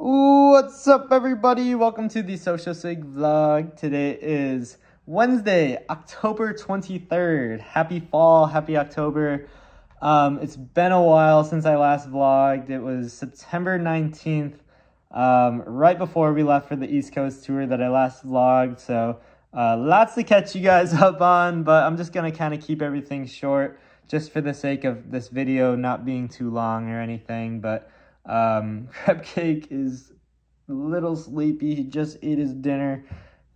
What's up, everybody? Welcome to the Social Cig vlog. Today is Wednesday, October 23rd. Happy fall, happy October. Um, it's been a while since I last vlogged. It was September 19th, um, right before we left for the East Coast tour that I last vlogged. So, uh, lots to catch you guys up on, but I'm just to kind of keep everything short just for the sake of this video not being too long or anything. But um, Crab Cake is a little sleepy. He just ate his dinner.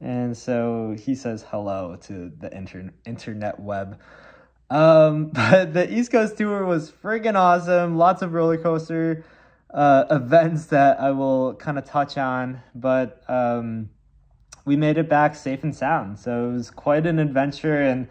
And so he says hello to the inter- internet web. Um, but the East Coast tour was friggin' awesome. Lots of roller coaster uh, events that I will kind of touch on. But um, we made it back safe and sound. So it was quite an adventure. And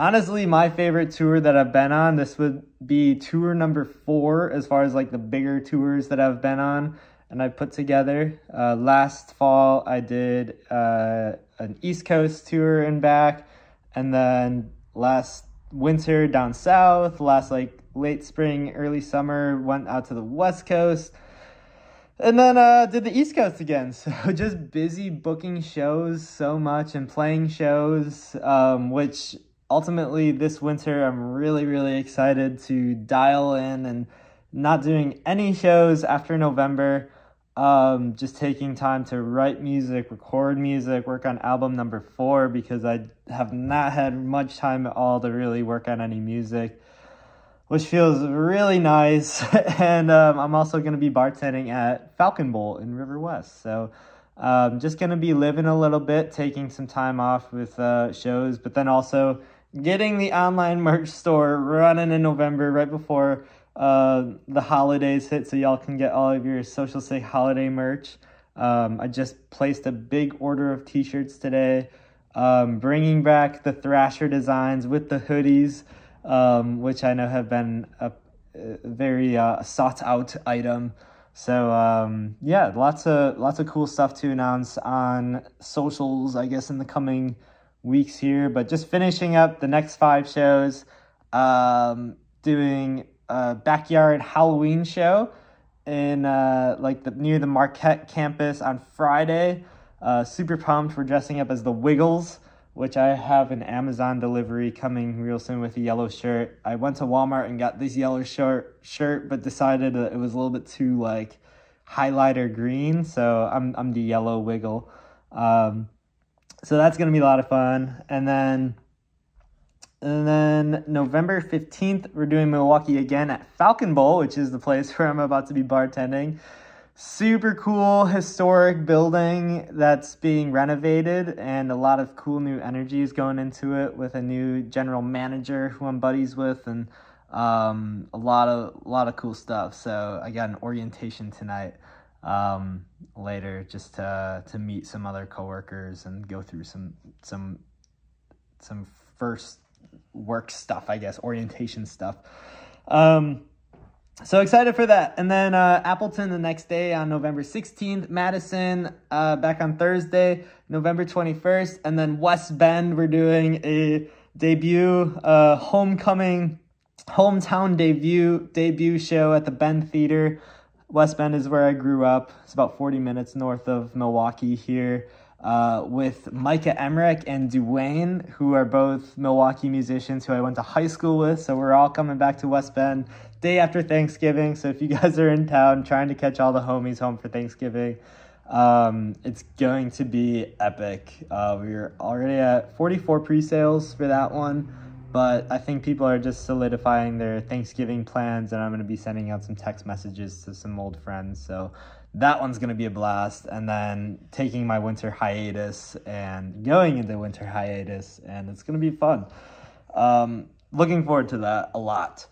honestly, my favorite tour that I've been on, this would be tour number four as far as like the bigger tours that I've been on and I put together. Uh, last fall, I did uh, an East Coast tour and back, and then last winter down south, last like late spring, early summer, went out to the West Coast. And then uh, did the East Coast again. So just busy booking shows so much and playing shows, um, which ultimately this winter I'm really, really excited to dial in and not doing any shows after November. Um, just taking time to write music, record music, work on album number four because I have not had much time at all to really work on any music, which feels really nice. and um, I'm also going to be bartending at Falcon Bowl in River West. So um, just going to be living a little bit, taking some time off with uh, shows, but then also getting the online merch store running in November right before uh, the holidays hit so y'all can get all of your Social Cig holiday merch. Um, I just placed a big order of t-shirts today, um, bringing back the Thrasher designs with the hoodies, um, which I know have been a, a very uh, sought out item. So um, yeah, lots of lots of cool stuff to announce on socials, I guess, in the coming weeks here. But just finishing up the next five shows, um, doing a backyard Halloween show in uh, like the near the Marquette campus on Friday. Uh, super pumped. We're dressing up as the Wiggles, which I have an Amazon delivery coming real soon with a yellow shirt. I went to Walmart and got this yellow shirt shirt, but decided it was a little bit too like highlighter green, so I'm I'm the yellow Wiggle. Um, so that's gonna be a lot of fun. And then and then November 15th, we're doing Milwaukee again at Falcon Bowl, which is the place where I'm about to be bartending. Super cool historic building that's being renovated and a lot of cool new energies going into it with a new general manager who I'm buddies with and um, a lot of a lot of cool stuff. So I got an orientation tonight um, later just to to meet some other coworkers and go through some some some first work stuff, I guess, orientation stuff. Um, so excited for that. And then uh, Appleton the next day on November 16th, Madison uh, back on Thursday, November 21st, and then West Bend, we're doing a debut, uh, homecoming, hometown debut, debut show at the Bend Theater. West Bend is where I grew up. It's about 40 minutes north of Milwaukee here uh, with Micah Emmerich and Dwayne, who are both Milwaukee musicians who I went to high school with. So we're all coming back to West Bend day after Thanksgiving. So if you guys are in town trying to catch all the homies home for Thanksgiving, um, it's going to be epic. Uh, we're already at 44 pre-sales for that one, but I think people are just solidifying their Thanksgiving plans, and I'm going to be sending out some text messages to some old friends. So that one's going to be a blast. And then taking my winter hiatus and going into winter hiatus, and it's going to be fun. Um, looking forward to that a lot.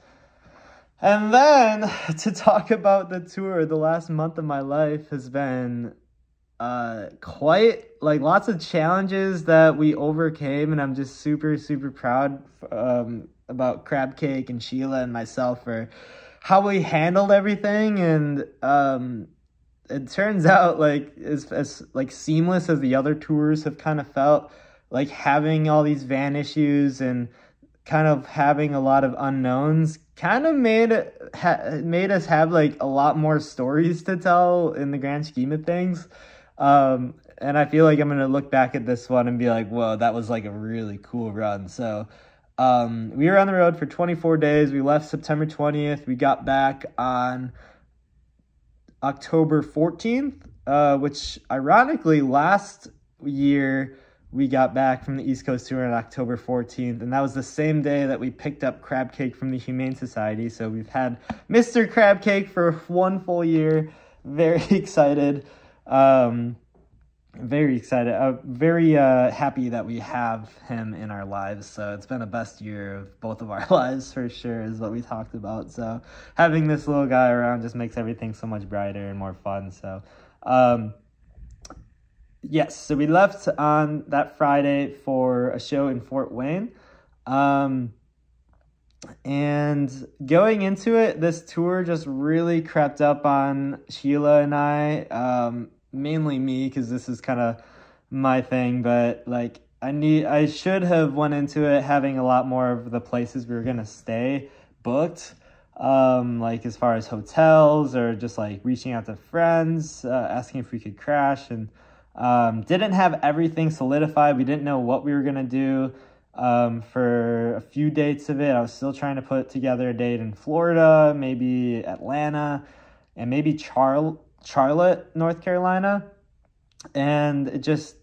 And then to talk about the tour, the last month of my life has been uh, quite like lots of challenges that we overcame, and I'm just super, super proud um, about Crab Cake and Sheila and myself for how we handled everything and um, it turns out like as, as like seamless as the other tours have kind of felt like having all these van issues and kind of having a lot of unknowns kind of made ha, made us have like a lot more stories to tell in the grand scheme of things. Um, and I feel like I'm gonna look back at this one and be like, whoa, that was like a really cool run. So um, we were on the road for 24 days. We left September 20th. We got back on October 14th, uh, which ironically last year we got back from the East Coast tour on October 14th, and that was the same day that we picked up crab cake from the Humane Society. So we've had Mr. Crab Cake for one full year. Very excited. Um, very excited. Uh, very uh, happy that we have him in our lives. So it's been a best year of both of our lives for sure, is what we talked about. So having this little guy around just makes everything so much brighter and more fun. So, um, yes, so we left on that Friday for a show in Fort Wayne. Um, and going into it, this tour just really crept up on Sheila and I, um, mainly me, because this is kind of my thing. But like, I need, I should have went into it having a lot more of the places we were gonna stay booked, um, like as far as hotels or just like reaching out to friends, uh, asking if we could crash and um, didn't have everything solidified. We didn't know what we were to do um, for a few dates of it. I was still trying to put together a date in Florida, maybe Atlanta, and maybe Char- Charlotte, North Carolina. And it just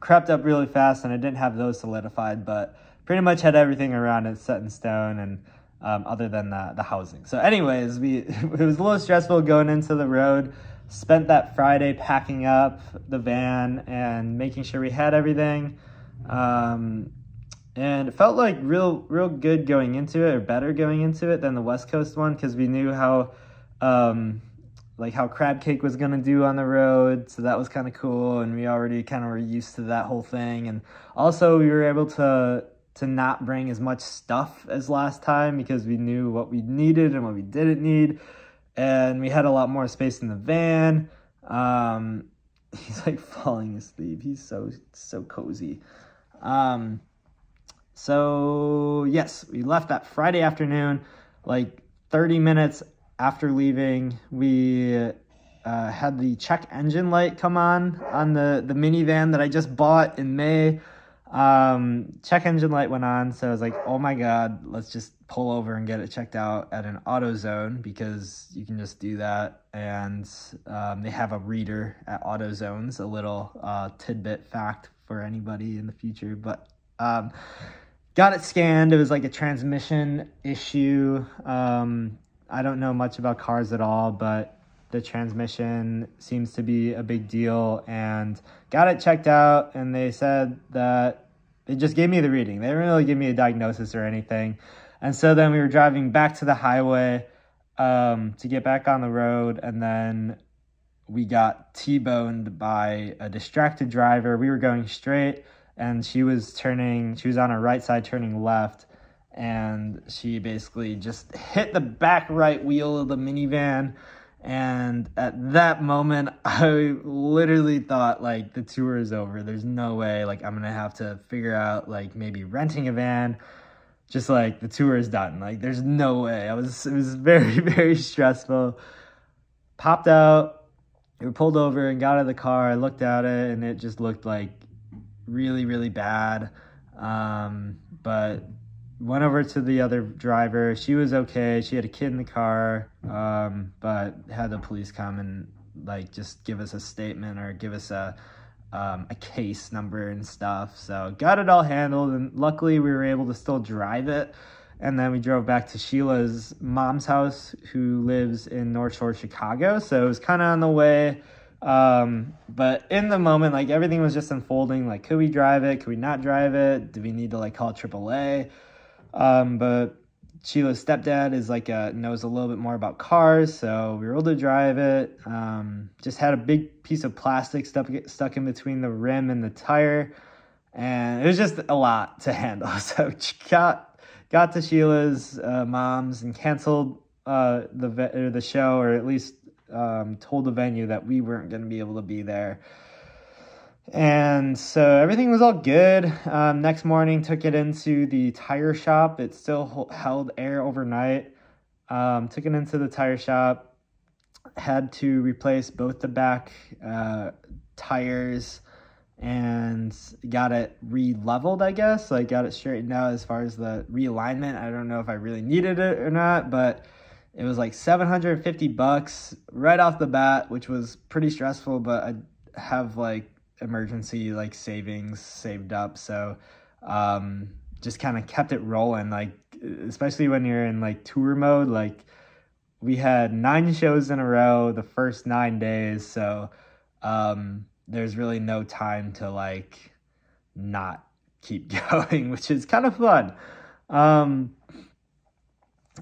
crept up really fast, and I didn't have those solidified, but pretty much had everything around it set in stone. And um, other than the, the housing. So, anyways, we it was a little stressful going into the road spent that Friday packing up the van and making sure we had everything. Um, and it felt like real, real good going into it, or better going into it than the West Coast one because we knew how, um, like how crab cake was gonna do on the road. So that was kind of cool, and we already kind of were used to that whole thing. And also, we were able to to not bring as much stuff as last time because we knew what we needed and what we didn't need and we had a lot more space in the van. Um, he's like falling asleep. He's so so cozy. Um, so yes, we left that Friday afternoon, like 30 minutes after leaving. We uh, had the check engine light come on on the the minivan that I just bought in May. Um, check engine light went on, so I was like, oh my god, let's just pull over and get it checked out at an AutoZone because you can just do that. And um, they have a reader at AutoZones, a little uh, tidbit fact for anybody in the future. But um, got it scanned. It was like a transmission issue. Um, I don't know much about cars at all, but the transmission seems to be a big deal and got it checked out and they said that they just gave me the reading. They didn't really give me a diagnosis or anything. And so then we were driving back to the highway um, to get back on the road and then we got T-boned by a distracted driver. We were going straight and she was turning, she was on her right side turning left and she basically just hit the back right wheel of the minivan and at that moment, I literally thought like the tour is over. There's no way like I'm gonna have to figure out like maybe renting a van. Just like the tour is done. Like there's no way. I was it was very very stressful. Popped out. We pulled over and got out of the car. I looked at it and it just looked like really really bad. Um, but went over to the other driver. She was okay. She had a kid in the car, um, but had the police come and like just give us a statement or give us a um, a case number and stuff. So got it all handled, and luckily we were able to still drive it. And then we drove back to Sheila's mom's house, who lives in North Shore, Chicago. So it was kind of on the way. Um, but in the moment, like everything was just unfolding. Like, could we drive it? Could we not drive it? Do we need to like call AAA? Um, but Sheila's stepdad is like a, knows a little bit more about cars, so we were able to drive it. Um, just had a big piece of plastic stuck stuck in between the rim and the tire, and it was just a lot to handle. So got got to Sheila's uh, mom's and canceled uh, the the show, or at least um, told the venue that we weren't going to be able to be there. And so everything was all good. Um, next morning, took it into the tire shop. It still held air overnight. Um, took it into the tire shop. Had to replace both the back uh, tires and got it re-leveled, I guess. Like got it straightened out as far as the realignment. I don't know if I really needed it or not, but it was like 750 bucks right off the bat, which was pretty stressful, but I have like emergency like savings saved up. So um just kind of kept it rolling like especially when you're in like tour mode like we had nine shows in a row the first 9 days. So um there's really no time to like not keep going, which is kind of fun. Um,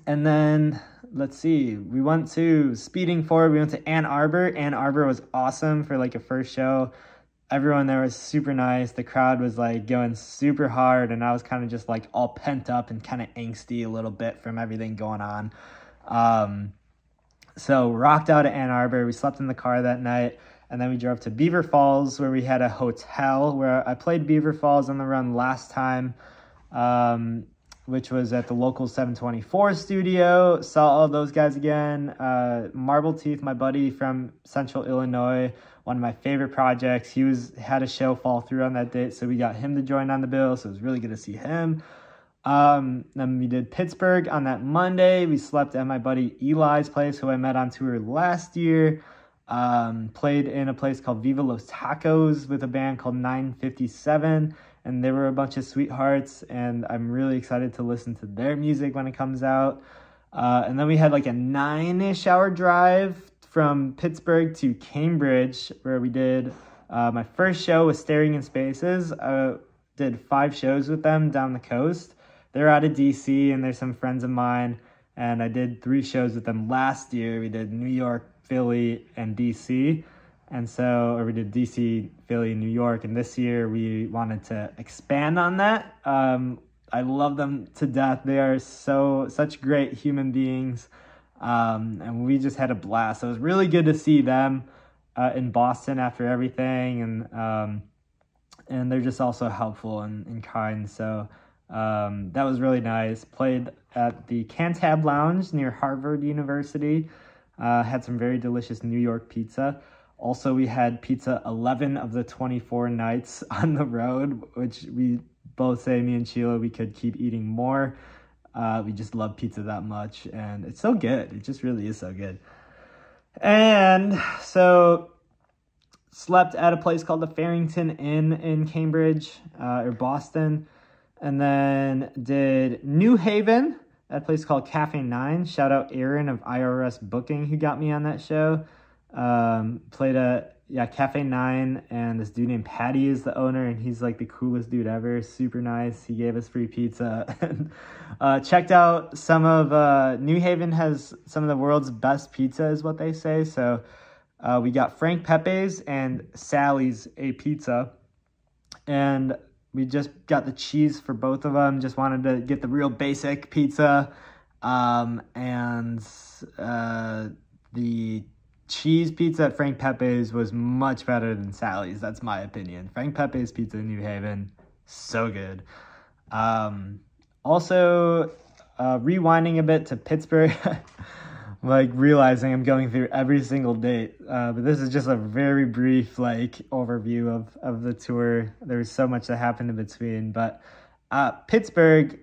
and then let's see, we went to speeding forward. We went to Ann Arbor. Ann Arbor was awesome for like a first show. Everyone there was super nice. The crowd was like going super hard, and I was kind of just like all pent up and kind of angsty a little bit from everything going on. Um, so rocked out at Ann Arbor. We slept in the car that night. And then we drove to Beaver Falls where we had a hotel where I played Beaver Falls on the run last time, um, which was at the local 724 studio. Saw all those guys again. Uh, Marble Teeth, my buddy from Central Illinois, one of my favorite projects. He was had a show fall through on that date, so we got him to join on the bill. So it was really good to see him. Um, then we did Pittsburgh on that Monday. We slept at my buddy Eli's place, who I met on tour last year. Um, played in a place called Viva Los Tacos with a band called 957, and they were a bunch of sweethearts, and I'm really excited to listen to their music when it comes out. Uh, and then we had like a nine ish hour drive from Pittsburgh to Cambridge, where we did uh, my first show with Staring in Spaces. I did five shows with them down the coast. They're out of DC, and they're some friends of mine. And I did three shows with them last year. We did New York, Philly, and DC. And so, we did DC, Philly, New York. And this year we wanted to expand on that. Um, I love them to death. They are so, such great human beings. Um, and we just had a blast. It was really good to see them uh, in Boston after everything. And, um, and they're just also helpful and, and kind. So, um, that was really nice. Played at the Cantab Lounge near Harvard University. Uh, had some very delicious New York pizza. Also, we had pizza 11 of the 24 nights on the road, which we both say, me and Sheila, we could keep eating more. Uh, we just love pizza that much, and it's so good. It just really is so good. And so, slept at a place called the Farrington Inn in Cambridge uh, or Boston, and then did New Haven at a place called Cafe Nine. Shout out Aaron of IRS Booking who got me on that show. Um, played a yeah Cafe Nine, and this dude named Patty is the owner, and he's like the coolest dude ever. Super nice. He gave us free pizza. and, uh, checked out some of uh, New Haven has some of the world's best pizza, is what they say. So uh, we got Frank Pepe's and Sally's Apizza, and we just got the cheese for both of them. Just wanted to get the real basic pizza. Um, and uh, the cheese pizza at Frank Pepe's was much better than Sally's. That's my opinion. Frank Pepe's Pizza in New Haven, so good. Um, also, uh, rewinding a bit to Pittsburgh. like realizing I'm going through every single date. Uh, but this is just a very brief like overview of, of the tour. There was so much that happened in between. But uh, Pittsburgh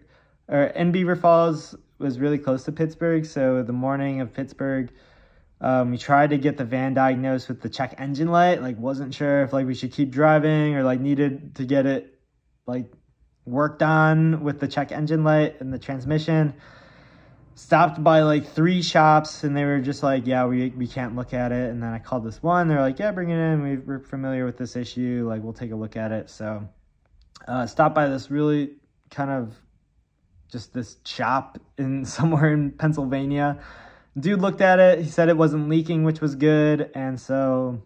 or in Beaver Falls was really close to Pittsburgh. So the morning of Pittsburgh, um, we tried to get the van diagnosed with the check engine light. Like wasn't sure if like we should keep driving or like needed to get it like worked on with the check engine light and the transmission stopped by like three shops and they were just like, yeah, we, we can't look at it. And then I called this one. They're like, yeah, bring it in. We, we're familiar with this issue. Like, we'll take a look at it. So uh, stopped by this really kind of just this shop in somewhere in Pennsylvania. Dude looked at it. He said it wasn't leaking, which was good. And so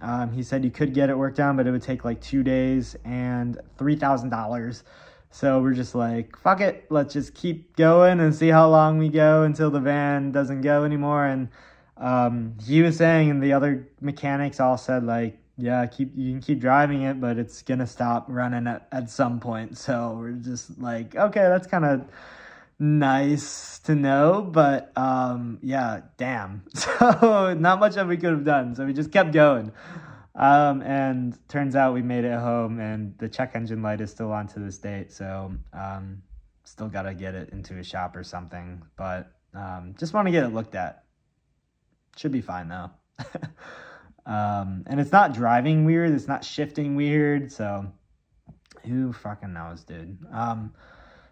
um, he said you could get it worked on, but it would take like two days and $3,000. So we're just like, fuck it, let's just keep going and see how long we go until the van doesn't go anymore. And um, he was saying, and the other mechanics all said, like, yeah, keep you can keep driving it, but it's gonna stop running at, at some point. So we're just like, okay, that's kind of nice to know, but um, yeah, damn. So not much that we could have done. So we just kept going. Um, and turns out we made it home, and the check engine light is still on to this date. So um, still gotta get it into a shop or something. But um, just want to get it looked at. Should be fine though. um, and it's not driving weird. It's not shifting weird. So who fucking knows, dude? Um,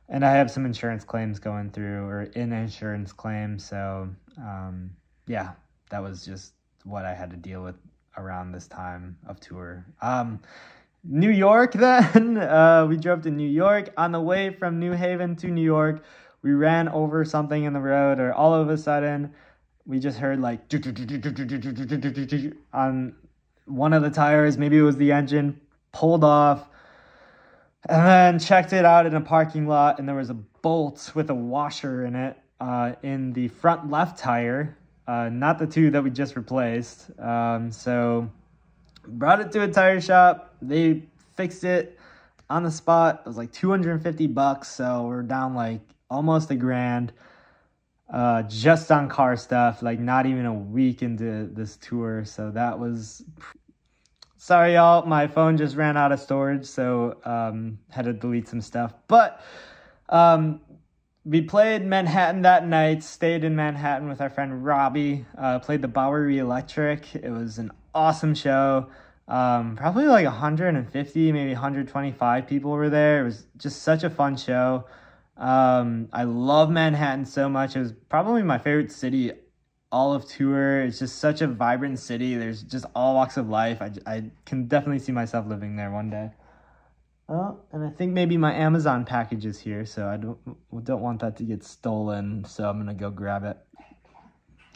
and I have some insurance claims going through or in insurance claims. So, um, yeah, that was just what I had to deal with around this time of tour. Um, New York, then uh, we drove to New York. On the way from New Haven to New York, we ran over something in the road, or all of a sudden, we just heard like on one of the tires. Maybe it was the engine pulled off and then checked it out in a parking lot, and there was a bolt with a washer in it uh, in the front left tire, uh, not the two that we just replaced. Um, so brought it to a tire shop. They fixed it on the spot. It was like 250 bucks, so we're down like almost a grand uh, just on car stuff, like not even a week into this tour. So that was Sorry, y'all. My phone just ran out of storage, so um, had to delete some stuff. But um, we played Manhattan that night. Stayed in Manhattan with our friend Robbie. Uh, played the Bowery Electric. It was an awesome show. Um, probably like 150, maybe 125 people were there. It was just such a fun show. Um, I love Manhattan so much. It was probably my favorite city all of tour. It's just such a vibrant city. There's just all walks of life. I, I can definitely see myself living there one day. Oh, and I think maybe my Amazon package is here, so I don't don't want that to get stolen. So I'm gonna go grab it.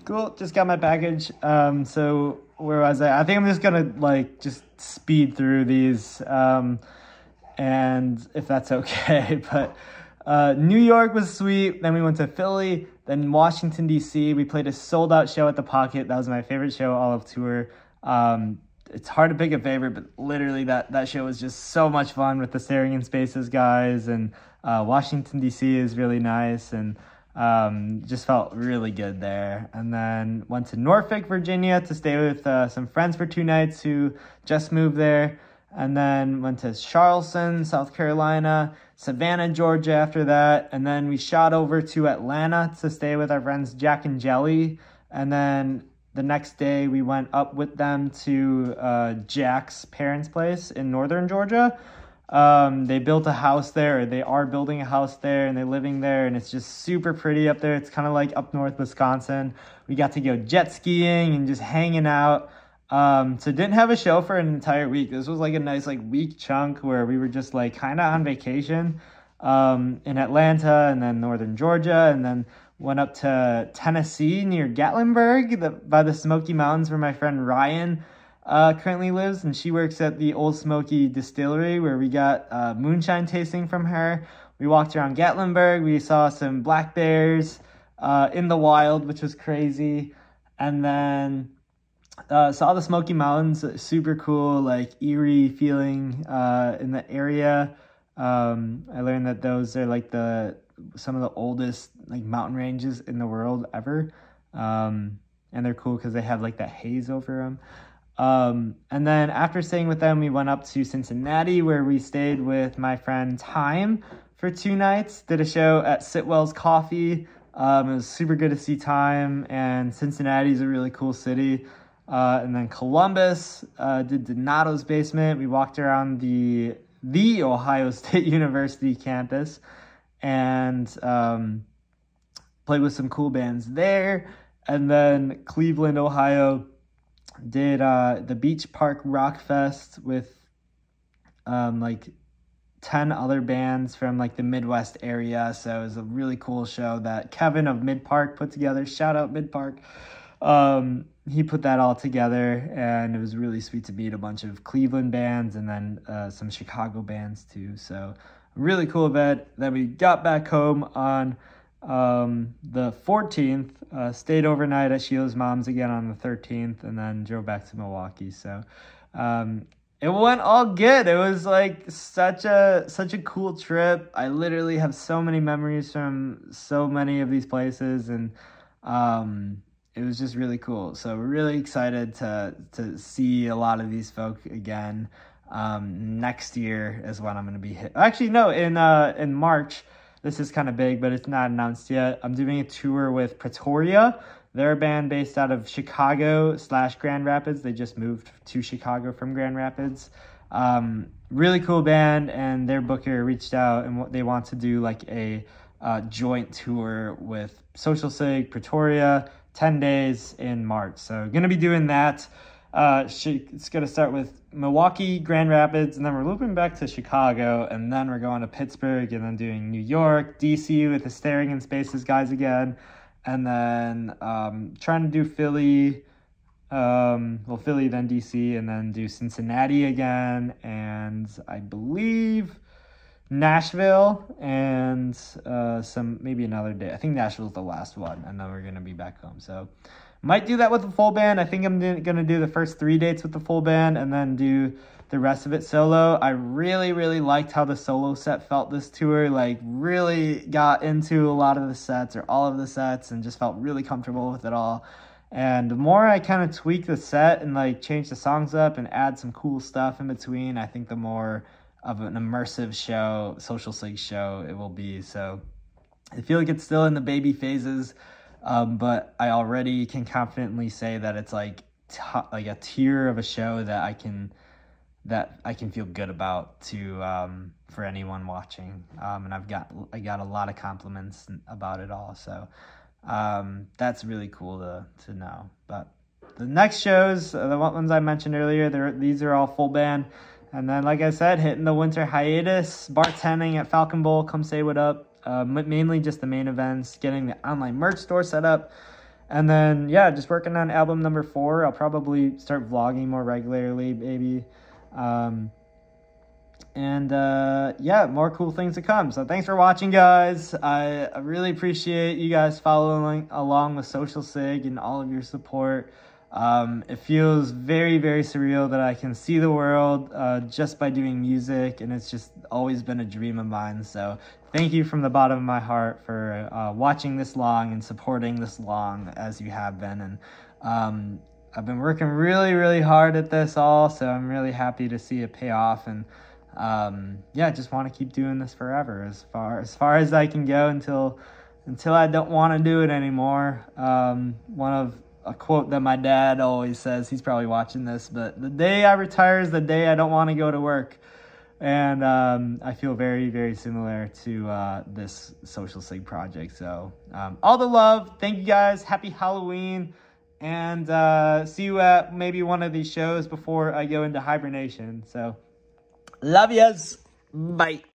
Cool, just got my package. Um, so where was I? I think I'm just gonna like just speed through these, um, and if that's okay. But uh, New York was sweet. Then we went to Philly. Then Washington, D.C., we played a sold out show at the Pocket. That was my favorite show all of tour. Um, it's hard to pick a favorite, but literally that, that show was just so much fun with the Staring in Spaces guys. And uh, Washington, D.C. is really nice. And um, just felt really good there. And then went to Norfolk, Virginia to stay with uh, some friends for two nights who just moved there and then went to Charleston, South Carolina, Savannah, Georgia after that, and then we shot over to Atlanta to stay with our friends Jack and Jelly, and then the next day we went up with them to uh, Jack's parents' place in northern Georgia. Um, they built a house there, they are building a house there, and they're living there, and it's just super pretty up there. It's kind of like up north Wisconsin. We got to go jet skiing and just hanging out. Um, so didn't have a show for an entire week. This was like a nice like week chunk where we were just like kind of on vacation um, in Atlanta and then northern Georgia and then went up to Tennessee near Gatlinburg the, by the Smoky Mountains where my friend Ryan uh, currently lives and she works at the Old Smoky Distillery where we got uh, moonshine tasting from her. We walked around Gatlinburg. We saw some black bears uh, in the wild, which was crazy. And then uh, saw the Smoky Mountains, super cool, like eerie feeling uh, in the area. Um, I learned that those are like the some of the oldest like mountain ranges in the world ever, um, and they're cool because they have like that haze over them. Um, and then after staying with them, we went up to Cincinnati where we stayed with my friend Time for two nights. Did a show at Sitwell's Coffee. Um, it was super good to see Time, and Cincinnati is a really cool city. Uh, and then Columbus uh, did Donato's basement. We walked around the the Ohio State University campus and um, played with some cool bands there. And then Cleveland, Ohio, did uh, the Beach Park Rock Fest with um, like 10 other bands from like the Midwest area. So it was a really cool show that Kevin of Mid Park put together. Shout out Mid Park. Um, he put that all together, and it was really sweet to meet a bunch of Cleveland bands and then uh, some Chicago bands too. So really cool event. Then we got back home on um, the 14th, uh, stayed overnight at Sheila's mom's again on the 13th, and then drove back to Milwaukee. So um, it went all good. It was like such a such a cool trip. I literally have so many memories from so many of these places, and um, it was just really cool. So really excited to to see a lot of these folk again. Um, next year is when I'm going to be hit. Actually, no, in uh, in March. This is kind of big, but it's not announced yet. I'm doing a tour with Pretoria. They're a band based out of Chicago slash Grand Rapids. They just moved to Chicago from Grand Rapids. Um, really cool band, and their booker reached out and what they want to do like a uh, joint tour with Social Cig Pretoria, 10 days in March. So, gonna be doing that. Uh, it's going to start with Milwaukee, Grand Rapids, and then we're looping back to Chicago, and then we're going to Pittsburgh, and then doing New York, DC with the Staring in Spaces guys again, and then um, trying to do Philly, um, well, Philly, then DC, and then do Cincinnati again, and I believe Nashville, and uh, some maybe another day. I think Nashville's the last one, and then we're to be back home. So, might do that with the full band. I think I'm to do the first three dates with the full band and then do the rest of it solo. I really, really liked how the solo set felt this tour. Like, really got into a lot of the sets or all of the sets and just felt really comfortable with it all. And the more I kind of tweak the set and like change the songs up and add some cool stuff in between, I think the more of an immersive show, Social Cig show it will be. So I feel like it's still in the baby phases um, but I already can confidently say that it's like like a tier of a show that I can that I can feel good about to um, for anyone watching. Um, and I've got I got a lot of compliments about it all, so um, that's really cool to to know. But the next shows, the ones I mentioned earlier, these are all full band. And then, like I said, hitting the winter hiatus, bartending at Falcon Bowl. Come say what up uh, mainly just the main events, getting the online merch store set up. And then, yeah, just working on album number four. I'll probably start vlogging more regularly, maybe. Um, and uh, yeah, more cool things to come. So thanks for watching, guys. I, I really appreciate you guys following along with Social Cig and all of your support. Um, it feels very, very surreal that I can see the world uh, just by doing music, and it's just always been a dream of mine. So, thank you from the bottom of my heart for uh, watching this long and supporting this long as you have been. And um, I've been working really, really hard at this all, so I'm really happy to see it pay off. And um, yeah, I just want to keep doing this forever, as far as far as I can go until until I don't want to do it anymore. Um, one of a quote that my dad always says. He's probably watching this, but the day I retire is the day I don't want to go to work. And um, I feel very, very similar to uh, this Social Cig project. So, um, all the love. Thank you guys. Happy Halloween. And uh, see you at maybe one of these shows before I go into hibernation. So, love yous. Bye.